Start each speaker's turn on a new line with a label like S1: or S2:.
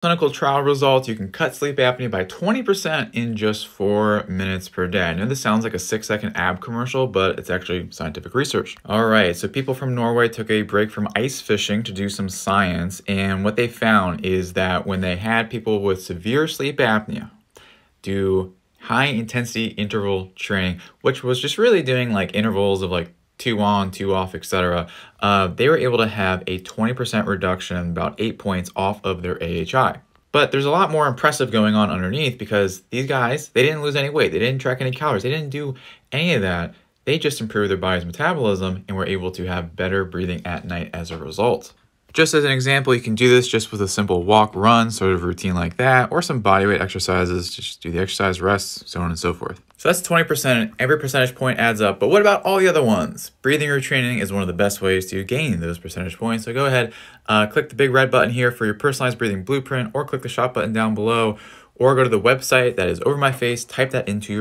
S1: clinical trial results, you can cut sleep apnea by 20% in just four minutes per day. I know this sounds like a six second ab commercial, but it's actually scientific research. All right, so people from Norway took a break from ice fishing to do some science, and what they found is that when they had people with severe sleep apnea do high intensity interval training, which was just really doing like intervals of like two on, two off, etc., uh, they were able to have a 20% reduction, about eight points off of their AHI. But there's a lot more impressive going on underneath because these guys, they didn't lose any weight, they didn't track any calories, they didn't do any of that. They just improved their body's metabolism and were able to have better breathing at night as a result. Just as an example, you can do this just with a simple walk, run sort of routine like that, or some bodyweight exercises, just do the exercise, rest, so on and so forth. So that's 20%, and every percentage point adds up. But what about all the other ones? Breathing retraining is one of the best ways to gain those percentage points. So go ahead, uh, click the big red button here for your personalized breathing blueprint, or click the shop button down below, or go to the website that is over my face, type that into your